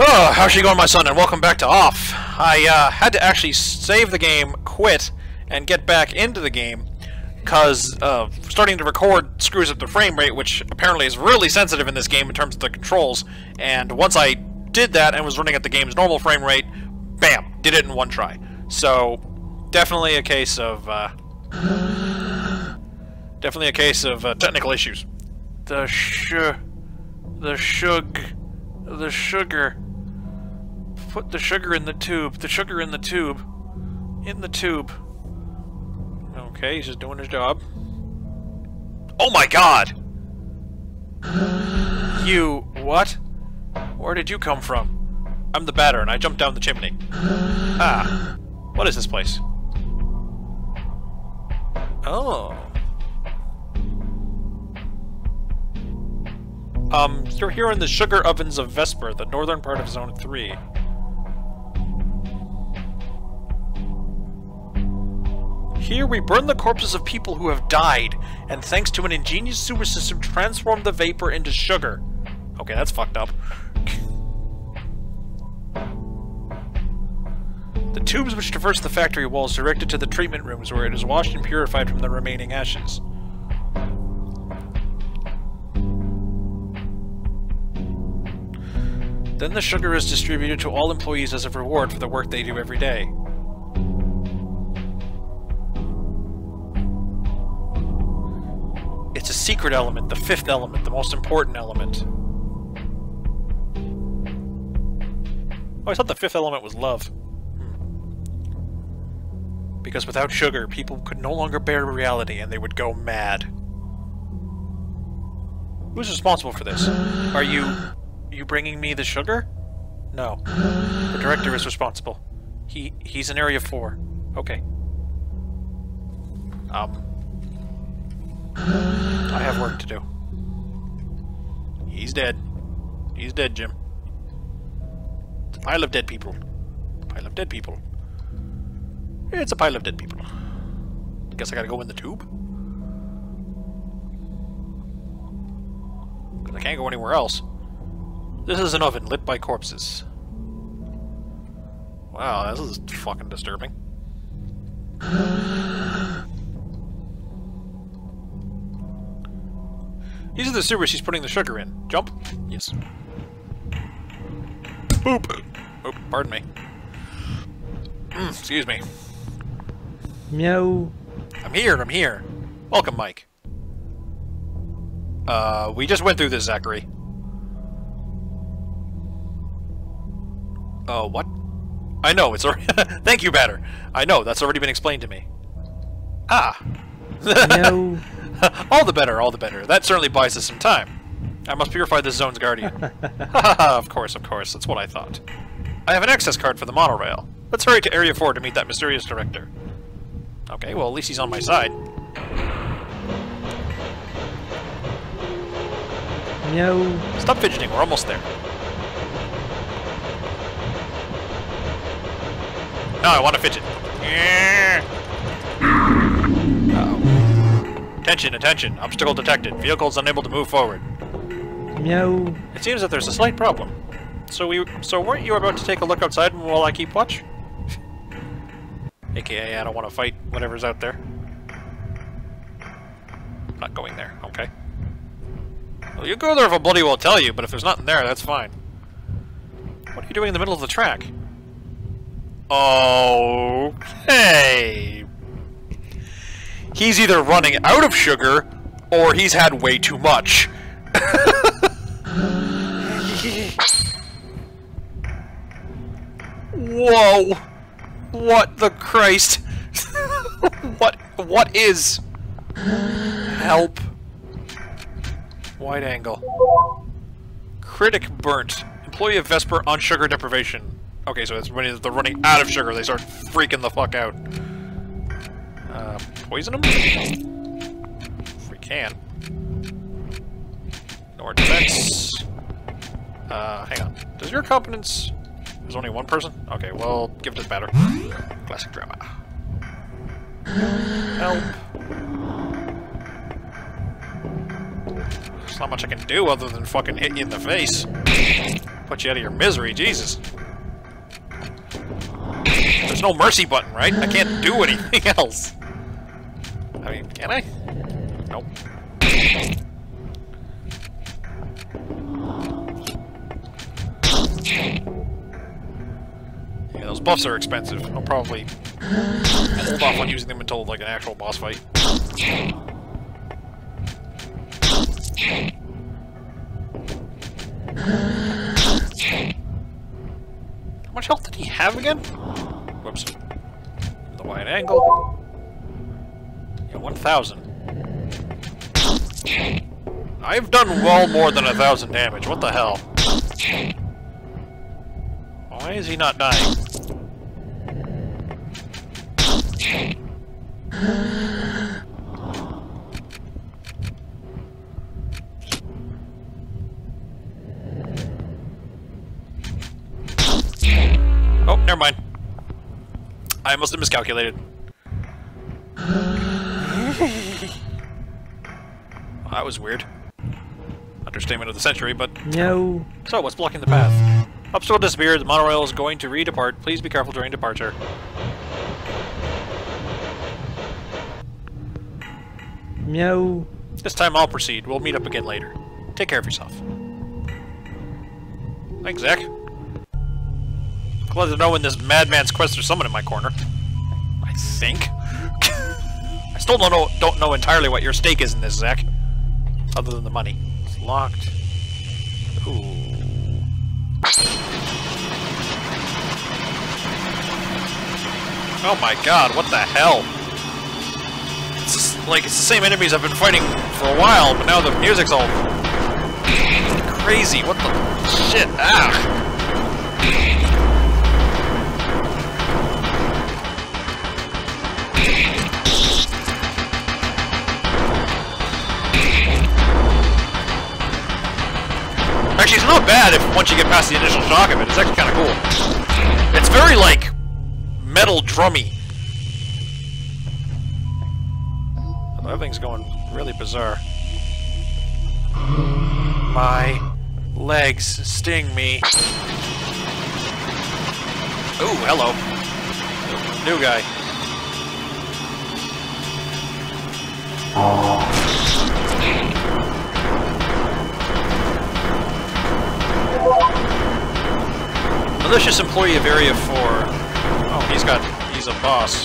Oh, how's she going, my son? And welcome back to Off. I uh, had to actually save the game, quit, and get back into the game because uh, starting to record screws up the frame rate, which apparently is really sensitive in this game in terms of the controls. And once I did that and was running at the game's normal frame rate, bam, did it in one try. So, definitely a case of uh, definitely a case of uh, technical issues. The sh, the shug, the sugar. Put the sugar in the tube. The sugar in the tube. In the tube. Okay, he's just doing his job. Oh my god! You... what? Where did you come from? I'm the batter, and I jumped down the chimney. Ah. What is this place? Oh. Um, you're here in the sugar ovens of Vesper, the northern part of Zone 3. Here we burn the corpses of people who have died, and thanks to an ingenious sewer system transform the vapor into sugar. Okay, that's fucked up. The tubes which traverse the factory walls directed to the treatment rooms where it is washed and purified from the remaining ashes. Then the sugar is distributed to all employees as a reward for the work they do every day. Secret element, the fifth element, the most important element. Oh, I thought the fifth element was love. Hmm. Because without sugar, people could no longer bear reality and they would go mad. Who's responsible for this? Are you... you bringing me the sugar? No. The director is responsible. He... he's in Area 4. Okay. Um... I have work to do. He's dead. He's dead, Jim. It's a pile of dead people. A pile of dead people. It's a pile of dead people. Guess I gotta go in the tube? Because I can't go anywhere else. This is an oven lit by corpses. Wow, this is fucking disturbing. These are the sewers she's putting the sugar in. Jump? Yes. Boop! Oh, pardon me. Mm, excuse me. Meow. I'm here, I'm here. Welcome, Mike. Uh, we just went through this, Zacharie. Oh, uh, what? I know, it's already- Thank you, Batter! I know, that's already been explained to me. Ah! No. all the better, all the better. That certainly buys us some time. I must purify this zone's guardian. of course, of course, that's what I thought. I have an access card for the monorail. Let's hurry to Area 4 to meet that mysterious director. Okay, well, at least he's on my side. Meow. Stop fidgeting, we're almost there. No, I want to fidget. Uh-oh. Attention, attention. Obstacle detected. Vehicles unable to move forward. Meow. It seems that there's a slight problem. So we, so weren't you about to take a look outside while I keep watch? AKA, I don't want to fight whatever's out there. Not going there. Okay. Well, you go there if a bloody will tell you, but if there's nothing there, that's fine. What are you doing in the middle of the track? Okay. He's either running out of sugar, or he's had way too much. Whoa! What the Christ? what? What is? Help! Wide angle. Critic burnt. Employee of Vesper on sugar deprivation. Okay, so it's when they're running out of sugar, they start freaking the fuck out. Poison them? If we can. No more defense. Uh, hang on. Does your competence... There's only one person? Okay, well, give it a batter. Classic drama. Help. There's not much I can do other than fucking hit you in the face. Put you out of your misery, Jesus. There's no mercy button, right? I can't do anything else. I mean, can I? Nope. Yeah, those buffs are expensive. I'll probably hold off on using them until like an actual boss fight. How much health did he have again? Whoops. The wide angle. Yeah, 1,000. I've done well more than a thousand damage. What the hell? Why is he not dying? Oh, never mind. I must have miscalculated. That was weird. Understatement of the century, but No. so, what's blocking the path? Obstacle disappeared. The monorail is going to redepart. Please be careful during departure. Meow. This time I'll proceed. We'll meet up again later. Take care of yourself. Thanks, Zach. Glad to know in this madman's quest there's someone in my corner. I think. I still don't know don't know entirely what your stake is in this, Zach. Other than the money. It's locked. Ooh. Oh my god, what the hell? It's just, like, it's the same enemies I've been fighting for a while, but now the music's all crazy. What the shit? Ah! Once you get past the initial shock of it. It's actually kind of cool. It's very, like, metal drummy. Everything's going really bizarre. My legs sting me. Ooh, hello. New guy. Malicious employee of Area 4. Oh, he's got... he's a boss.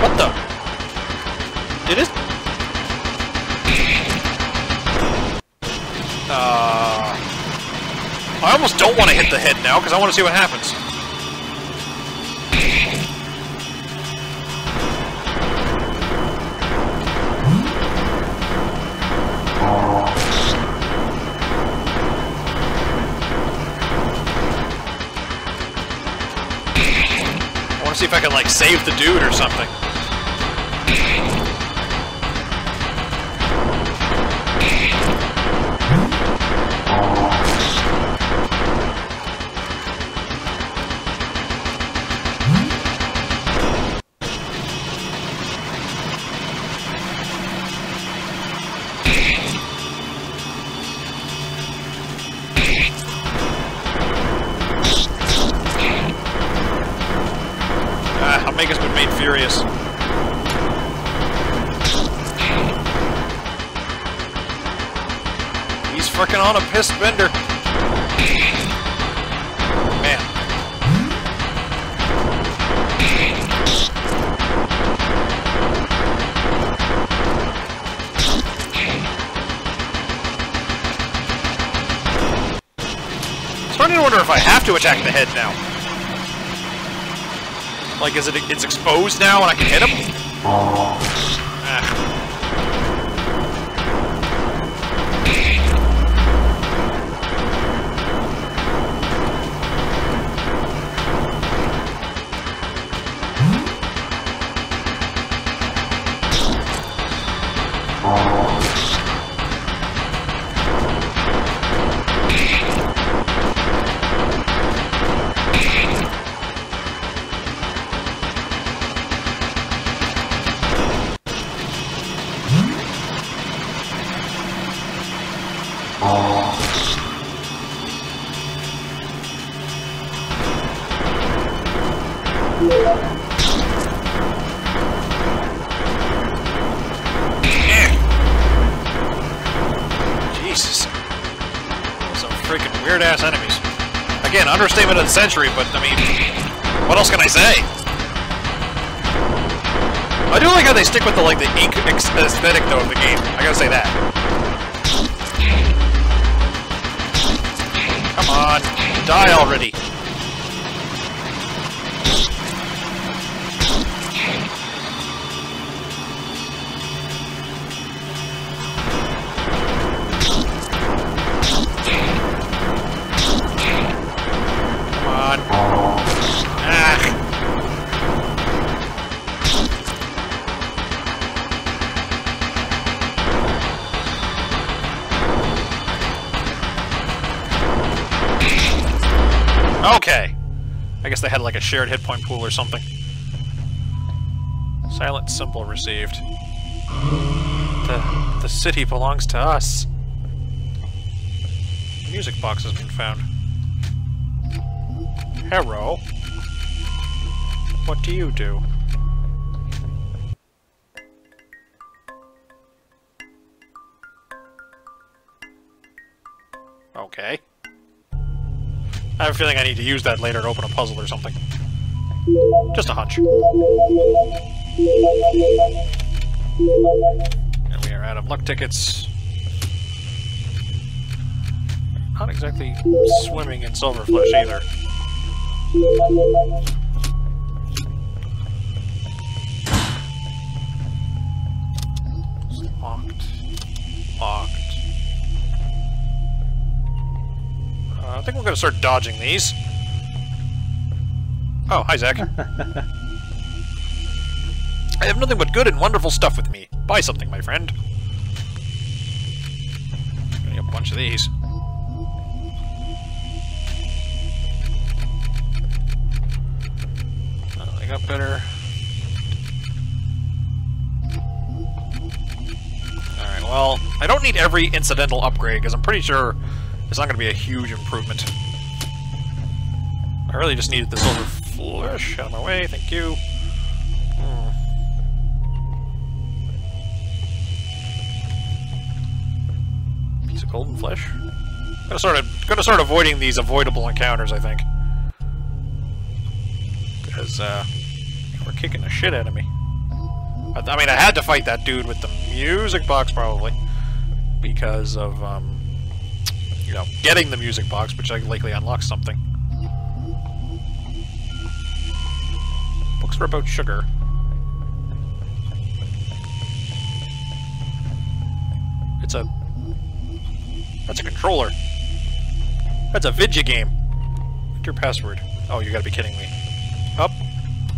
What the? Did it? Uh... I almost don't want to hit the head now, because I want to see what happens. Like, save the dude or something. Ah, Omega's been made furious. He's freaking on a piss bender. Man. Starting to wonder if I have to attack the head now. Like, is it it's exposed now and I can hit him? Jesus. Some freaking weird ass enemies. Again, understatement of the century, but I mean, what else can I say? I do like how they stick with the like the ink aesthetic though of the game. I gotta say that. Come on, die already. Shared hit point pool or something. Silent symbol received. The the city belongs to us. Music box has been found. Hero. What do you do? Okay. I have a feeling I need to use that later to open a puzzle or something. Just a hunch. And we are out of luck tickets. Not exactly swimming in silverflesh either. Think we're gonna start dodging these. Oh, hi, Zach. I have nothing but good and wonderful stuff with me. Buy something, my friend. Getting a bunch of these. Oh, they got better. Alright, well, I don't need every incidental upgrade, because I'm pretty sure it's not going to be a huge improvement. I really just needed the silver flesh out of my way, thank you. Hmm. Piece of golden flesh. Gonna start, gonna start avoiding these avoidable encounters, I think. Because, uh, we're kicking the shit out of me. I, I mean, I had to fight that dude with the music box, probably. Because of, um, you know, getting the music box, which I likely unlocks something. Books are about sugar. It's a... That's a controller. That's a Vidya game. What's your password? Oh, you gotta be kidding me. Up,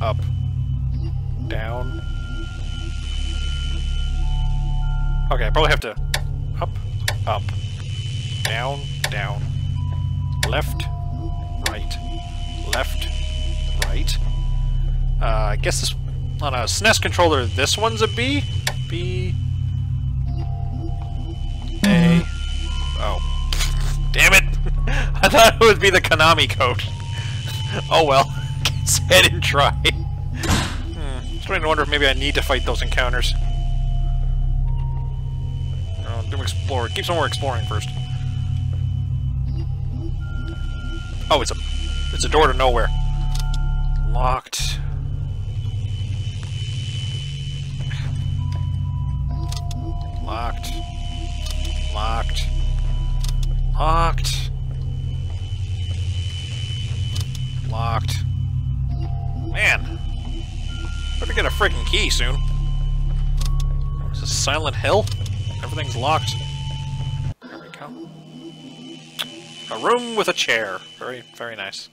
up, down. Okay, I probably have to... Up, up, down, down, left, right, left, right. Uh, I guess this on a SNES controller, this one's a B, B, A. Oh, damn it! I thought it would be the Konami code. oh well, let's head and try. Hmm. Starting to wonder if maybe I need to fight those encounters. Oh, do explore. Keep somewhere exploring first. Oh, it's a it's a door to nowhere. Locked. Locked. Locked. Locked. Locked. Man. Better get a freaking key soon. Is this, Silent Hill? Everything's locked. A room with a chair. Very, very nice.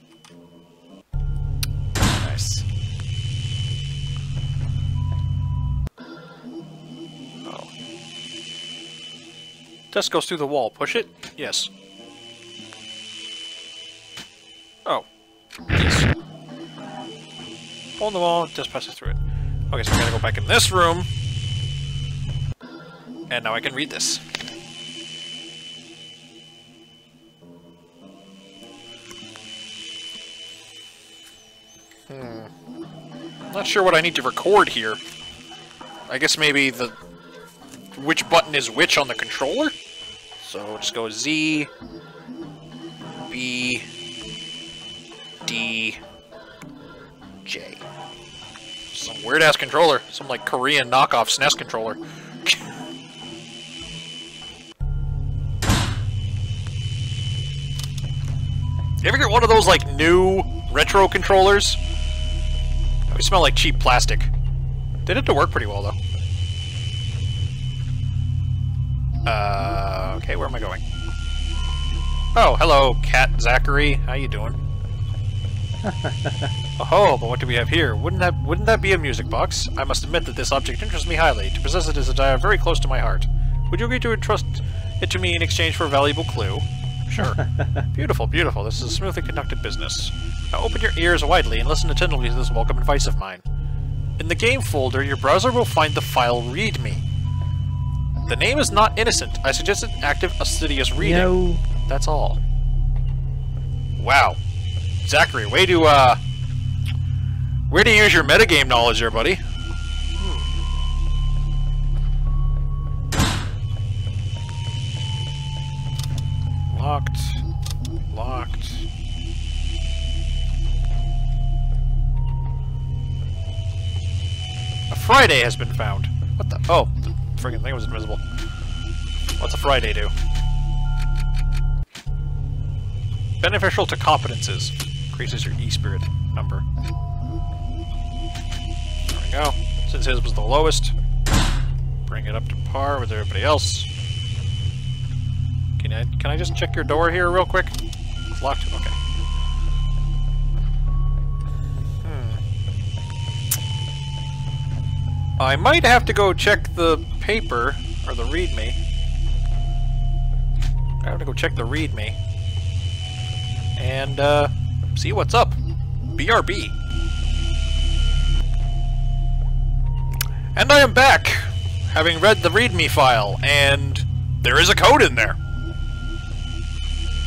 Nice. Oh. Desk goes through the wall. Push it? Yes. Oh. Yes. Pull on the wall, desk passes through it. Okay, so we gotta go back in this room. And now I can read this. Not sure what I need to record here. I guess maybe the... Which button is which on the controller? So just go Z... B... D... J. Some weird-ass controller. Some, like, Korean knockoff SNES controller. You ever get one of those, like, new retro controllers? They smell like cheap plastic. Did it to work pretty well, though. Uh, okay, where am I going? Oh, hello, Cat Zacharie. How you doing? oh, but what do we have here? Wouldn't that wouldn't that be a music box? I must admit that this object interests me highly. To possess it is a desire very close to my heart. Would you agree to entrust it to me in exchange for a valuable clue? Sure. beautiful, beautiful. This is a smoothly conducted business. Now open your ears widely and listen attentively to this welcome advice of mine. In the game folder, your browser will find the file README. The name is not innocent. I suggest an active, assiduous reading. No. That's all. Wow. Zacharie, way to, uh... Way to use your metagame knowledge there, buddy. Locked. Locked. A Friday has been found. What the? Oh, the friggin' thing was invisible. What's a Friday do? Beneficial to competences. Increases your E-spirit number. There we go. Since his was the lowest, bring it up to par with everybody else. Can I can I just check your door here real quick? It's locked. Okay. Hmm. I might have to go check the paper or the readme. I have to go check the readme and uh, see what's up. BRB. And I am back, having read the README file, and there is a code in there.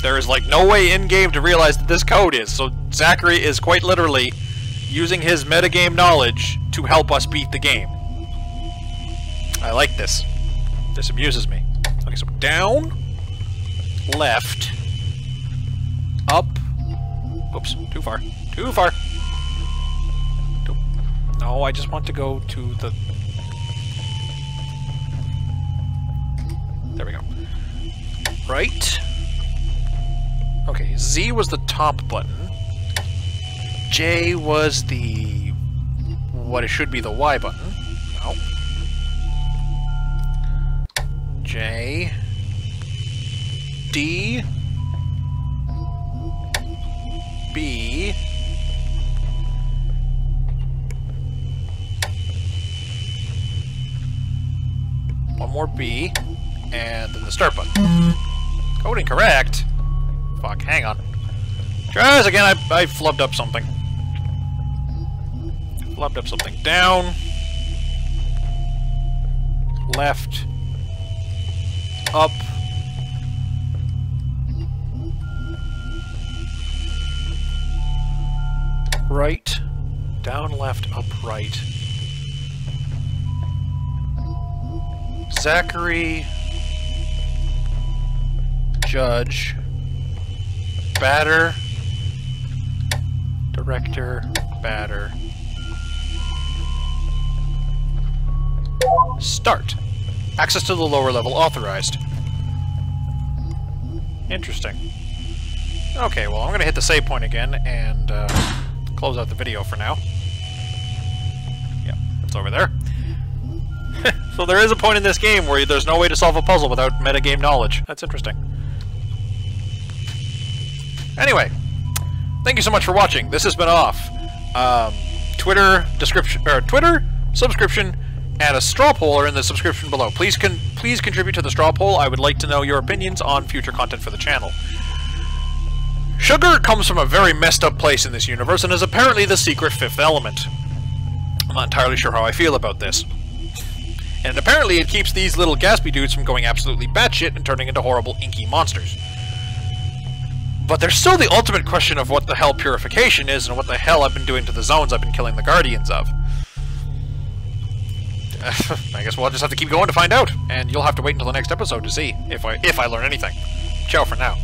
There is like no way in-game to realize that this code is, so Zacharie is quite literally using his metagame knowledge to help us beat the game. I like this. This amuses me. Okay, so down, left, up. Oops, too far. Too far. No, I just want to go to the... There we go. Right. Okay, Z was the top button. J was the... what it should be the Y button. No. J... D... B. One more B, and then the start button. Code incorrect? Fuck, hang on. This again, I, I flubbed up something. Flubbed up something. Down. Left. Up. right, down, left, up, right. Zacharie, Judge, Batter, Director, Batter. Start. Access to the lower level authorized. Interesting. Okay, well, I'm going to hit the save point again, and, uh close out the video for now. Yeah, it's over there. so there is a point in this game where there's no way to solve a puzzle without metagame knowledge. That's interesting. Anyway, thank you so much for watching. This has been off. Um, Twitter description or Twitter subscription and a straw poll are in the subscription below. Please con please contribute to the straw poll. I would like to know your opinions on future content for the channel. Sugar comes from a very messed up place in this universe and is apparently the secret fifth element. I'm not entirely sure how I feel about this. And apparently it keeps these little gaspy dudes from going absolutely batshit and turning into horrible inky monsters. But there's still the ultimate question of what the hell purification is and what the hell I've been doing to the zones I've been killing the guardians of. I guess we'll just have to keep going to find out, and you'll have to wait until the next episode to see if I if I learn anything. Ciao for now.